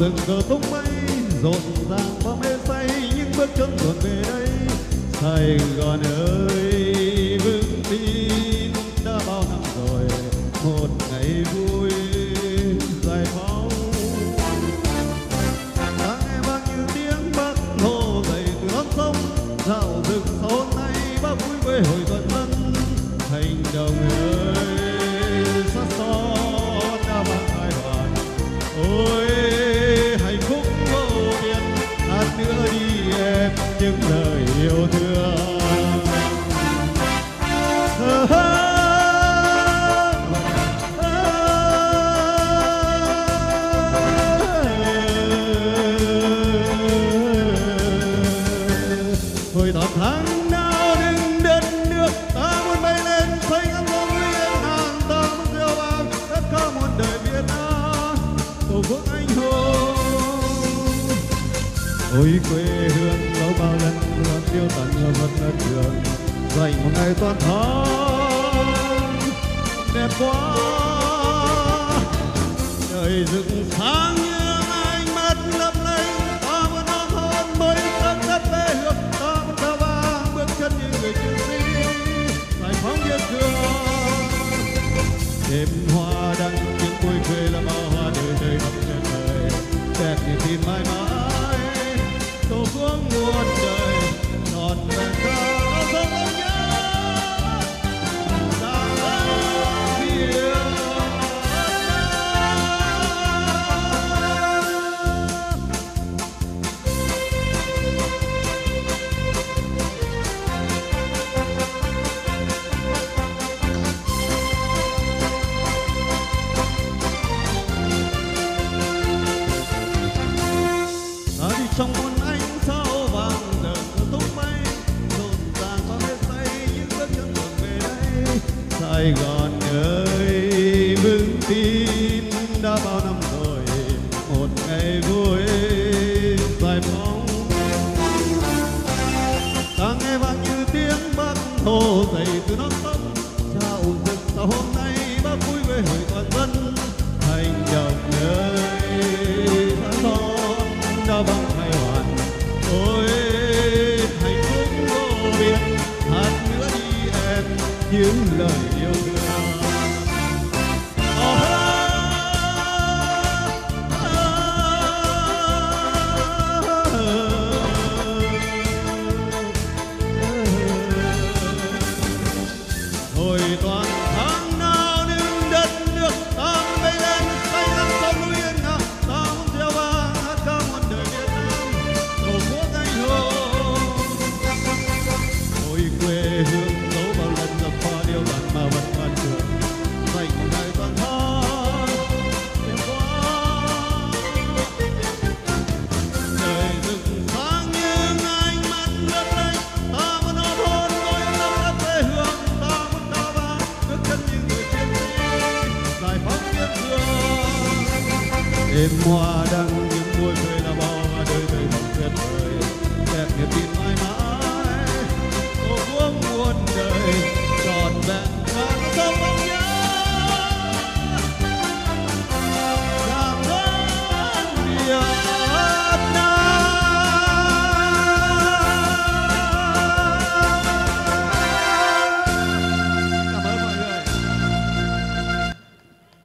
rừng cờ tung mây, rộn ràng và mê say những bước chân dồn về đây. Sài Gòn ơi, vững tin, đã bao năm rồi, một ngày vui giải phóng đang nghe vang như tiếng bác hồ dậy từ non sông dạo rực sau hôm nay bác vui quê hồi thương hồi thọ tháng nào đừng đất nước ta muốn bay lên xanh ngắm ngông liên hàng ta muốn gieo vang tất cả muôn đời Việt Nam. Tổ quốc anh hùng ôi, quê hương lâu bao lần luôn tiêu tận vật vẫn đất trường dành một ngày toàn tháng đẹp quá. Trời rực sáng như anh mắt lấp lánh, ta muốn ôm hôn mới thân đất về hương. Ta muốn ta vang bước chân như người chiến sĩ, giải phóng biên cương đêm hoa tổ quốc muôn đời tròn vẹn Sài Gòn ơi vững tin đã bao năm rồi, một ngày vui giải phóng ta nghe vang như tiếng bắc hồ dậy từ non sông chào mừng sau hôm nay. Những lời yêu thương. Hồi toàn giải phóng biên cương đêm hoa đăng những môi quê